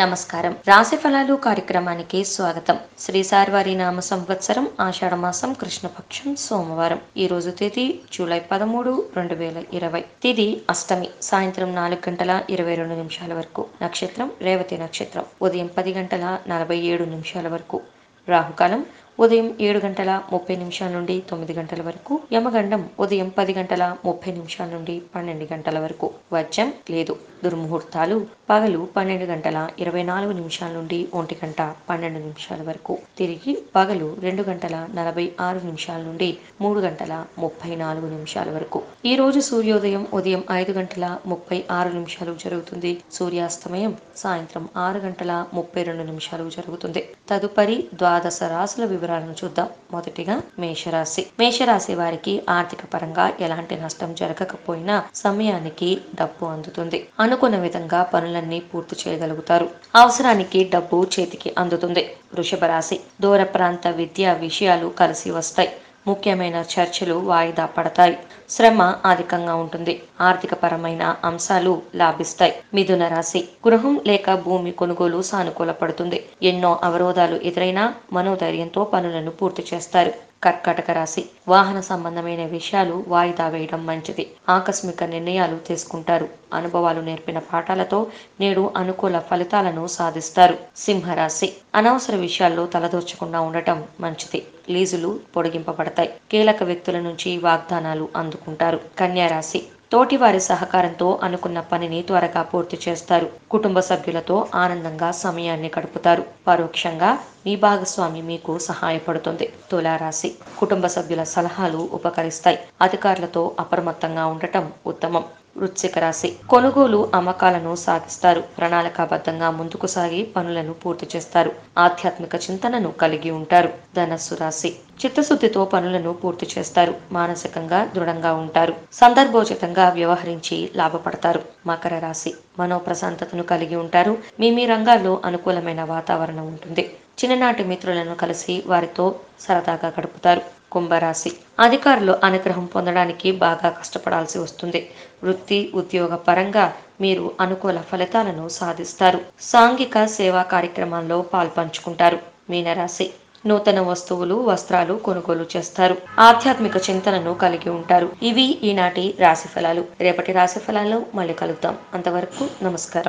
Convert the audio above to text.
నమస్కారం. రాశి ఫలాలు కార్యక్రమానికి స్వాగతం. శ్రీ సార్వారి నామ సంవత్సరం ఆషాఢమాసం కృష్ణపక్షం సోమవారం. ఈ రోజు తేదీ జూలై పదమూడు రెండు వేల ఇరవై. తిది అష్టమి సాయంత్రం నాలుగు గంటల ఇరవై రెండు నిమిషాల వరకు. నక్షత్రం రేవతి నక్షత్రం. ఉదయం పది గంటల నలభై ఏడు నిమిషాల వరకు. రాహుకాలం ఉదయం ఏడు గంటల ముప్పై నిమిషాల నుండి తొమ్మిది గంటల వరకు. యమగండం ఉదయం పది గంటల ముప్పై నిమిషాల నుండి పన్నెండు గంటల వరకు. వజ్రం లేదు. దుర్ముహూర్తాలు. పగలు పన్నెండు గంటల ఇరవై నాలుగు నిమిషాల నుండి ఒంటి గంట పన్నెండు నిమిషాల వరకు. తిరిగి పగలు రెండు గంటల నలభై ఆరు నిమిషాల నుండి మూడు గంటల ముప్పై నాలుగు నిమిషాల వరకు. ఈ రోజు సూర్యోదయం ఉదయం ఐదు గంటల ముప్పై ఆరు నిమిషాలు జరుగుతుంది. సూర్యాస్తమయం సాయంత్రం ఆరు గంటల ముప్పై రెండు నిమిషాలు జరుగుతుంది. తదుపరి ద్వాదశ రాశుల వివరాలను చూద్దాం. మొదటిగా మేషరాశి. మేషరాశి వారికి ఆర్థిక పరంగా ఎలాంటి నష్టం జరగకపోయినా సమయానికి డబ్బు అందుతుంది. అనుకున్న విధంగా పనులన్నీ పూర్తి చేయగలుగుతారు. అవసరానికి డబ్బు చేతికి అందుతుంది. వృషభ రాశి దూర ప్రాంత విద్యా విషయాలు కలిసి వస్తాయి. ముఖ్యమైన చర్చలు వాయిదా పడతాయి. శ్రమ అధికంగా ఉంటుంది. ఆర్థిక పరమైన అంశాలు లాభిస్తాయి. మిథున రాశి గృహం లేక భూమి కొనుగోలు సానుకూల పడుతుంది. ఎన్నో అవరోధాలు ఎదురైనా మనోధైర్యంతో పనులను పూర్తి చేస్తారు. కర్కాటక రాశి. వాహన సంబంధమైన విషయాలు వాయిదా వేయడం మంచిది. ఆకస్మిక నిర్ణయాలు తీసుకుంటారు. అనుభవాలు నేర్పిన పాఠాలతో నేడు అనుకూల ఫలితాలను సాధిస్తారు. సింహరాశి. అనవసర విషయాల్లో తలదోచకుండా ఉండటం మంచిది. లీజులు పొడిగింపబడతాయి. కీలక వ్యక్తుల నుంచి వాగ్దానాలు అందుకుంటారు. కన్యారాశి. తోటివారి సహకారంతో అనుకున్న పనిని త్వరగా పూర్తి చేస్తారు. కుటుంబ సభ్యులతో ఆనందంగా సమయాన్ని గడుపుతారు. పరోక్షంగా మీ భాగస్వామి మీకు సహాయపడుతుంది. తులారాశి. కుటుంబ సభ్యుల సలహాలు ఉపకరిస్తాయి. అధికారులతో అప్రమత్తంగా ఉండటం ఉత్తమం. వృశ్చిక రాశి. కొనుగోలు అమ్మకాలను సాగిస్తారు. ప్రణాళికాబద్ధంగా ముందుకు సాగి పనులను పూర్తి చేస్తారు. ఆధ్యాత్మిక చింతనను కలిగి ఉంటారు. ధనస్సు రాశి. చిత్తశుద్ధితో పనులను పూర్తి చేస్తారు. మానసికంగా దృఢంగా ఉంటారు. సందర్భోచితంగా వ్యవహరించి లాభపడతారు. మకర రాశి. మనోప్రశాంతతను కలిగి ఉంటారు. మీ మీ రంగాల్లో అనుకూలమైన వాతావరణం ఉంటుంది. చిన్ననాటి మిత్రులను కలిసి వారితో సరదాగా గడుపుతారు. కుంభరాశి. అధికారులు అనుగ్రహం పొందడానికి బాగా కష్టపడాల్సి వస్తుంది. వృత్తి ఉద్యోగ పరంగా మీరు అనుకూల ఫలితాలను సాధిస్తారు. సాంఘిక సేవా కార్యక్రమాల్లో పాల్పంచుకుంటారు. మీనరాశి. నూతన వస్తువులు వస్త్రాలు కొనుగోలు చేస్తారు. ఆధ్యాత్మిక చింతనను కలిగి ఉంటారు. ఇవి ఈనాటి రాశి ఫలాలు రేపటి రాశి ఫలాల్లో మళ్ళీ కలుద్దాం. అంతవరకు నమస్కారం.